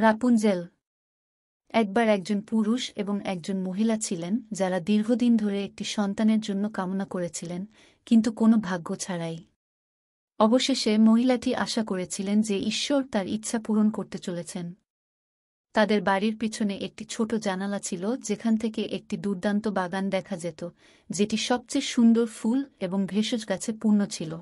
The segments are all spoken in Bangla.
রাপুনজেল একবার একজন পুরুষ এবং একজন মহিলা ছিলেন, যারা দীর্ঘদিন ধরে একটি সন্তানের জন্য কামনা করেছিলেন, কিন্তু কোনো ভাগ্য ছাড়াই। অবশেষে মহিলাটি আশা করেছিলেন যে ঈশ্বর তার ইচ্ছা পূরণ করতে চলেছেন। তাদের বাড়ির পিছনে একটি ছোট জানালা ছিল, যেখান থেকে একটি দুর্দান্ত বাগান দেখা যেত, যেটি সবচেয়ে সুন্দর ফুল এবং ভেষজ গাছে পূর্ণ ছিল।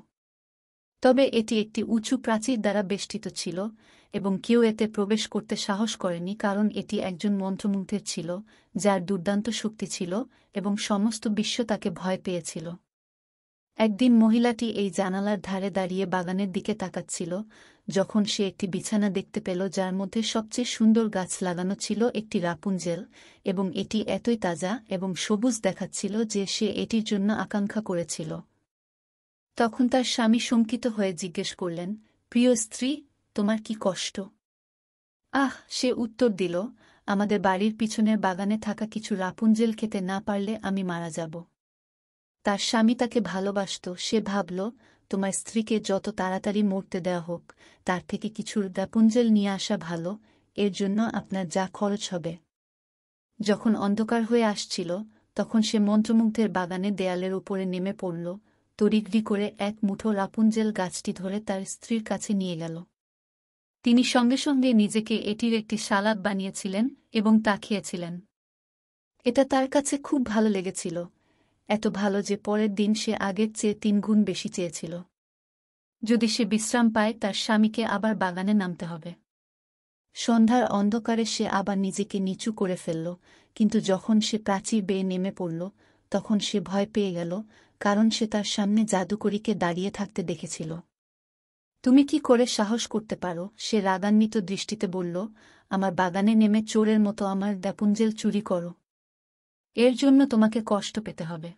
তবে এটি একটি উঁচু প্রাচীর দ্বারা বেষ্টিত ছিল, এবং কেউ এতে প্রবেশ করতে সাহস করেনি কারণ এটি একজন মন্ত্রমুগ্ধের ছিল, যার দুর্দান্ত শক্তি ছিল, এবং সমস্ত বিশ্ব তাকে ভয় পেয়েছিল। একদিন মহিলাটি এই জানালার ধারে দাঁড়িয়ে বাগানের দিকে তাকাচ্ছিল, যখন সে একটি বিছানা দেখতে পেল যার মধ্যে সবচেয়ে সুন্দর গাছ লাগানো ছিল একটি রাপুঞ্জেল, এবং এটি এতই তাজা এবং সবুজ দেখাচ্ছিল যে সে এটির জন্য আকাঙ্ক্ষা করেছিল। তখন তার স্বামী শঙ্কিত হয়ে জিজ্ঞেস করলেন, প্রিয় স্ত্রী, তোমার কি কষ্ট? আহ, সে উত্তর দিল, আমাদের বাড়ির পিছনের বাগানে থাকা কিছু রাপুঞ্জেল খেতে না পারলে আমি মারা যাব। তার স্বামী তাকে ভালোবাসত, সে ভাবল, তোমার স্ত্রীকে যত তাড়াতাড়ি মরতে দেওয়া হোক, তার থেকে কিছু রাপুঞ্জেল নিয়ে আসা ভালো, এর জন্য আপনার যা খরচ হবে। যখন অন্ধকার হয়ে আসছিল, তখন সে মন্ত্রমুগ্ধের বাগানে দেয়ালের উপরে নেমে পড়ল তড়িগড়ি করে এক মুঠো রাপুঞ্জেল গাছটি ধরে তার স্ত্রীর কাছে নিয়ে গেল। তিনি সঙ্গে সঙ্গে নিজেকে এটির একটি সালাদ বানিয়েছিলেন এবং তা খেয়েছিলেন। এটা তার কাছে খুব ভালো লেগেছিল, এত ভালো যে পরের দিন সে আগের চেয়ে তিনগুণ বেশি চেয়েছিল। যদি সে বিশ্রাম পায়, তার স্বামীকে আবার বাগানে নামতে হবে। সন্ধ্যার অন্ধকারে সে আবার নিজেকে নিচু করে ফেলল, কিন্তু যখন সে প্রাচীর বেয়ে নেমে পড়ল, তখন সে ভয় পেয়ে গেল কারণ সে তার সামনে জাদুকরীকে দাঁড়িয়ে থাকতে দেখেছিল। তুমি কি করে সাহস করতে পারো? সে রাগান্বিত দৃষ্টিতে বলল, আমার বাগানে নেমে চোরের মতো আমার দ্যাপুঞ্জেল চুরি করো। এর জন্য তোমাকে কষ্ট পেতে হবে।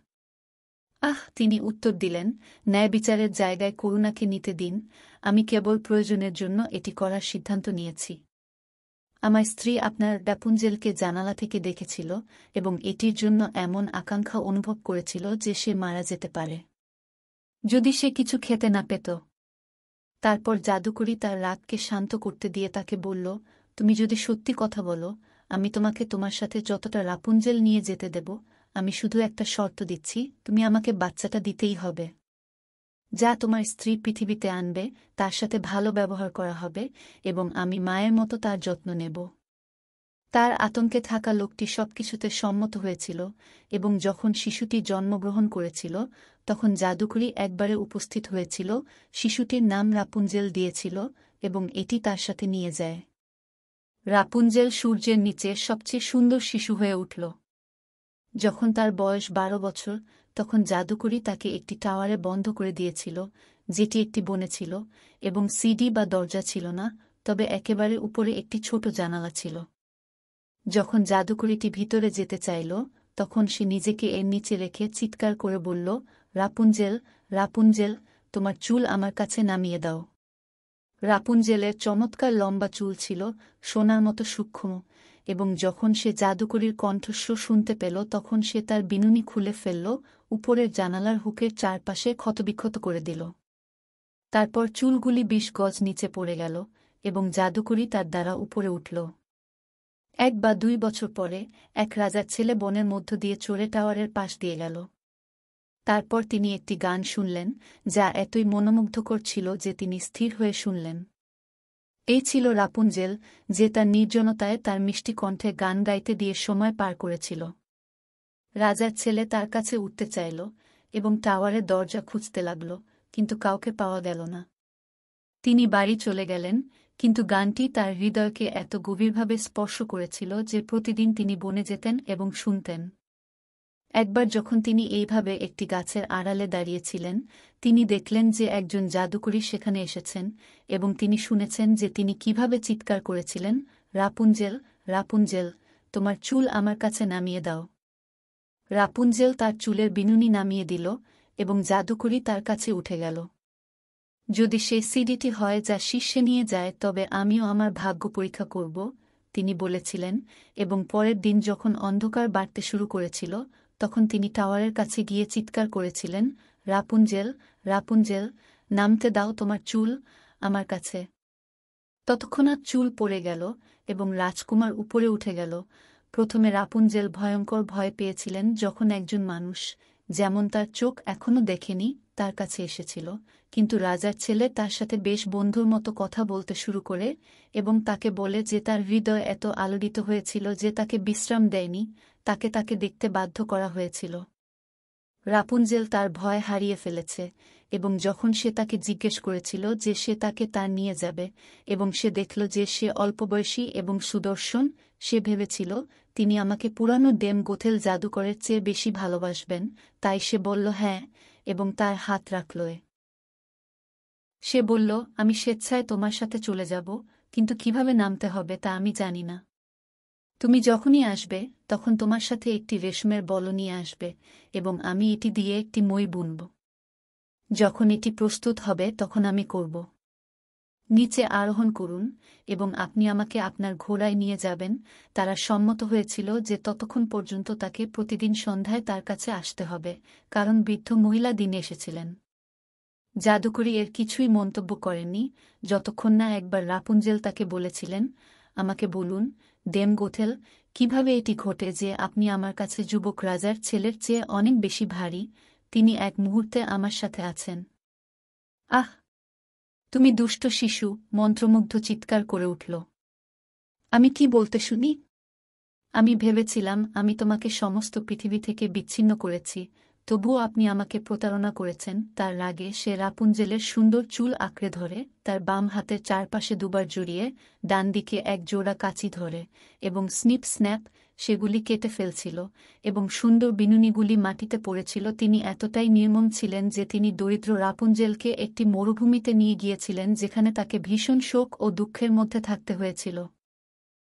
আহ, তিনি উত্তর দিলেন, ন্যায় বিচারের জায়গায় করুণাকে নিতে দিন। আমি কেবল প্রয়োজনের জন্য এটি করার সিদ্ধান্ত নিয়েছি। আমার স্ত্রী আপনার ড্যাপুঞ্জেলকে জানালা থেকে দেখেছিল এবং এটির জন্য এমন আকাঙ্ক্ষা অনুভব করেছিল যে সে মারা যেতে পারে। যদি সে কিছু খেতে না পেত। তারপর জাদুকরি তার রাগকে শান্ত করতে দিয়ে তাকে বলল, তুমি যদি সত্যি কথা বলো, আমি তোমাকে তোমার সাথে যতটা রাপুঞ্জেল নিয়ে যেতে দেব, আমি শুধু একটা শর্ত দিচ্ছি, তুমি আমাকে বাচ্চাটা দিতেই হবে। যা তোমার স্ত্রী পৃথিবীতে আনবে, তার সাথে ভালো ব্যবহার করা হবে এবং আমি মায়ের মতো তার যত্ন নেব। তার আতঙ্কে থাকা লোকটি সবকিছুতে সম্মত হয়েছিল এবং যখন শিশুটি জন্মগ্রহণ করেছিল, তখন জাদুকরি একবারে উপস্থিত হয়েছিল, শিশুটির নাম রাপুঞ্জেল দিয়েছিল এবং এটি তার সাথে নিয়ে যায়। রাপুঞ্জেল সূর্যের নিচে সবচেয়ে সুন্দর শিশু হয়ে উঠল। যখন তার বয়স বারো বছর তখন জাদুকরি তাকে একটি টাওয়ারে বন্ধ করে দিয়েছিল, যেটি একটি বনে ছিল, এবং সিডি বা দরজা ছিল না, তবে একেবারে উপরে একটি ছোট জানালা ছিল। যখন জাদুকরিটি ভিতরে যেতে চাইল, তখন সে নিজেকে এর নিচে রেখে চিৎকার করে বলল, রাপুঞ্জেল রাপুঞ্জেল, তোমার চুল আমার কাছে নামিয়ে দাও। রাপুঞ্জেলের চমৎকার লম্বা চুল ছিল, সোনার মতো সূক্ষ্ম এবং যখন সে জাদুকরীর কণ্ঠস্বর শুনতে পেল, তখন সে তার বিনুনি খুলে ফেলল, উপরের জানালার হুকের চারপাশে ক্ষতবিক্ষত করে দিল। তারপর চুলগুলি বিশ গজ নিচে পড়ে গেল এবং জাদুকরি তার দ্বারা উপরে উঠল। এক বা দুই বছর পরে এক রাজার ছেলে বনের মধ্য দিয়ে চোরে টাওয়ারের পাশ দিয়ে গেল। তারপর তিনি একটি গান শুনলেন, যা এতই মনোমুগ্ধকর ছিল যে তিনি স্থির হয়ে শুনলেন। এই ছিল রাপুঞ্জেল, যে তার নির্জনতায় তার মিষ্টি কণ্ঠে গান গাইতে দিয়ে সময় পার করেছিল। রাজার ছেলে তার কাছে উঠতে চাইল এবং টাওয়ারের দরজা খুঁজতে লাগল, কিন্তু কাউকে পাওয়া গেল না। তিনি বাড়ি চলে গেলেন, কিন্তু গানটি তার হৃদয়কে এত গভীরভাবে স্পর্শ করেছিল যে প্রতিদিন তিনি বনে যেতেন এবং শুনতেন। একবার যখন তিনি এইভাবে একটি গাছের আড়ালে দাঁড়িয়েছিলেন, তিনি দেখলেন যে একজন জাদুকরী সেখানে এসেছেন এবং তিনি শুনেছেন যে তিনি কীভাবে চিৎকার করেছিলেন, রাপুঞ্জেল রাপুঞ্জেল, তোমার চুল আমার কাছে নামিয়ে দাও। রাপুঞ্জেল তার চুলের বিনুনি নামিয়ে দিল এবং জাদুকরি তার কাছে উঠে গেল। যদি সে সিডিটি হয় যা শীর্ষে নিয়ে যায়, তবে আমিও আমার ভাগ্য পরীক্ষা করব, তিনি বলেছিলেন এবং পরের দিন যখন অন্ধকার বাড়তে শুরু করেছিল তখন তিনি টাওয়ারের কাছে গিয়ে চিৎকার করেছিলেন রাপুঞ্জেল রাপুঞ্জেল নামতে দাও তোমার চুল আমার কাছে। ততক্ষণাৎ চুল পড়ে গেল এবং রাজকুমার উপরে উঠে গেল। প্রথমে রাপুঞ্জেল ভয়ঙ্কর ভয় পেয়েছিলেন যখন একজন মানুষ, যেমন তার চোখ এখনও দেখেনি, তার কাছে এসেছিল। কিন্তু রাজার ছেলে তার সাথে বেশ বন্ধুর মতো কথা বলতে শুরু করে এবং তাকে বলে যে তার হৃদয় এত আলোড়িত হয়েছিল যে তাকে বিশ্রাম দেয়নি, তাকে তাকে দেখতে বাধ্য করা হয়েছিল। রাপুঞ্জেল তার ভয় হারিয়ে ফেলেছে এবং যখন সে তাকে জিজ্ঞেস করেছিল যে সে তাকে তার নিয়ে যাবে এবং সে দেখল যে সে অল্পবয়সী এবং সুদর্শন, সে ভেবেছিল, তিনি আমাকে পুরানো ডেম গোথেল জাদুকরের চেয়ে বেশি ভালোবাসবেন। তাই সে বলল হ্যাঁ এবং তার হাত রাখলয়ে সে বলল, আমি স্বেচ্ছায় তোমার সাথে চলে যাব, কিন্তু কীভাবে নামতে হবে তা আমি জানি না। তুমি যখনই আসবে, তখন তোমার সাথে একটি রেশমের বল নিয়ে আসবে, এবং আমি এটি দিয়ে একটি মই বুনব। যখন এটি প্রস্তুত হবে, তখন আমি করব। নিচে আরোহণ করুন, এবং আপনি আমাকে আপনার ঘোড়ায় নিয়ে যাবেন। তারা সম্মত হয়েছিল যে ততক্ষণ পর্যন্ত তাকে প্রতিদিন সন্ধ্যায় তার কাছে আসতে হবে, কারণ বৃদ্ধ মহিলা দিনে এসেছিলেন। জাদুকরি এর কিছুই মন্তব্য করেননি। যতক্ষণ না একবার রাপুঞ্জেল তাকে বলেছিলেন, আমাকে বলুন, দেম গোথেল, কীভাবে এটি ঘটে যে আপনি আমার কাছে যুবক রাজার ছেলের চেয়ে অনেক বেশি ভারী? তিনি এক মুহূর্তে আমার সাথে আছেন। আহ! তুমি দুষ্ট শিশু, মন্ত্রমুগ্ধ চিৎকার করে উঠল। আমি কি বলতে শুনি? আমি ভেবেছিলাম আমি তোমাকে সমস্ত পৃথিবী থেকে বিচ্ছিন্ন করেছি তবুও আপনি আমাকে প্রতারণা করেছেন, তার রাগে সে রাপুঞ্জেলের সুন্দর চুল আঁকড়ে ধরে, তার বাম হাতের চারপাশে দুবার জড়িয়ে, ডান দিকে এক জোড়া কাচি ধরে এবং স্নিপ স্ন্যাপ সেগুলি কেটে ফেলছিল এবং সুন্দর বিনুনিগুলি মাটিতে পড়েছিল। তিনি এতটাই নির্মম ছিলেন যে তিনি দরিদ্র রাপুঞ্জেলকে একটি মরুভূমিতে নিয়ে গিয়েছিলেন যেখানে তাকে ভীষণ শোক ও দুঃখের মধ্যে থাকতে হয়েছিল।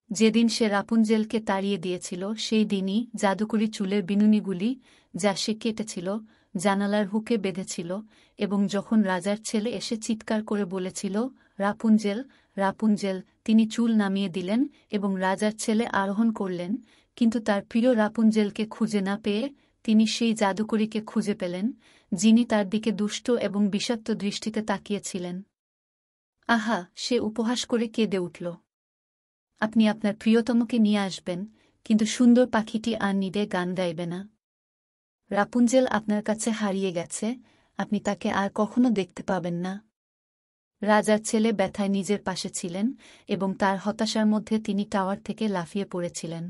যেদিন সে রাপুঞ্জেলকে তাড়িয়ে দিয়েছিল, সেই দিনই জাদুকরি চুলের বিনুনিগুলি যা সে কেটেছিল, জানালার হুকে বেঁধেছিল এবং যখন রাজার ছেলে এসে চিৎকার করে বলেছিল, রাপুঞ্জেল রাপুঞ্জেল, তিনি চুল নামিয়ে দিলেন এবং রাজার ছেলে আরোহণ করলেন, কিন্তু তার প্রিয় রাপুঞ্জেলকে খুঁজে না পেয়ে তিনি সেই জাদুকরীকে খুঁজে পেলেন, যিনি তার দিকে দুষ্ট এবং বিষাক্ত দৃষ্টিতে তাকিয়েছিলেন। আহা, সে উপহাস করে কেঁদে উঠল। আপনি আপনার প্রিয়তমকে নিয়ে আসবেন, কিন্তু সুন্দর পাখিটি আর নিদে গান গাইবে না। রাপুঞ্জেল আপনার কাছে হারিয়ে গেছে, আপনি তাকে আর কখনো দেখতে পাবেন না। রাজার ছেলে ব্যথায় নিজের পাশে ছিলেন এবং তার হতাশার মধ্যে তিনি টাওয়ার থেকে লাফিয়ে পড়েছিলেন।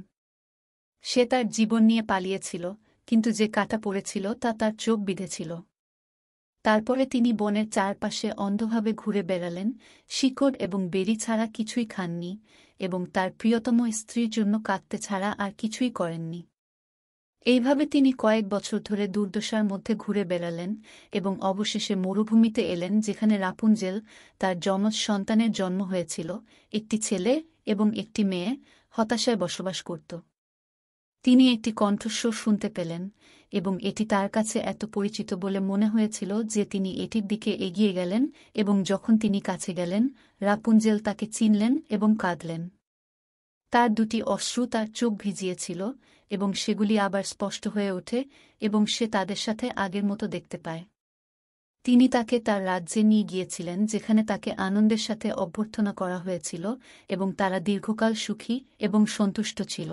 সে তার জীবন নিয়ে পালিয়েছিল, কিন্তু যে কাটা পড়েছিল তা তার চোখ বিঁধেছিল। তারপরে তিনি বনের চারপাশে অন্ধভাবে ঘুরে বেড়ালেন, শিকড় এবং বেরি ছাড়া কিছুই খাননি এবং তার প্রিয়তম স্ত্রীর জন্য কাঁদতে ছাড়া আর কিছুই করেননি। এইভাবে তিনি কয়েক বছর ধরে দুর্দশার মধ্যে ঘুরে বেড়ালেন এবং অবশেষে মরুভূমিতে এলেন যেখানে রাপুঞ্জেল তার যমজ সন্তানের জন্ম হয়েছিল, একটি ছেলে এবং একটি মেয়ে হতাশায় বসবাস করত। তিনি একটি কণ্ঠস্বর শুনতে পেলেন এবং এটি তার কাছে এত পরিচিত বলে মনে হয়েছিল যে তিনি এটির দিকে এগিয়ে গেলেন এবং যখন তিনি কাছে গেলেন, রাপুঞ্জেল তাকে চিনলেন এবং কাঁদলেন। তার দুটি অশ্রু তার চোখ ভিজিয়েছিল এবং সেগুলি আবার স্পষ্ট হয়ে ওঠে এবং সে তাদের সাথে আগের মতো দেখতে পায়। তিনি তাকে তার রাজ্যে নিয়ে গিয়েছিলেন যেখানে তাকে আনন্দের সাথে অভ্যর্থনা করা হয়েছিল এবং তারা দীর্ঘকাল সুখী এবং সন্তুষ্ট ছিল।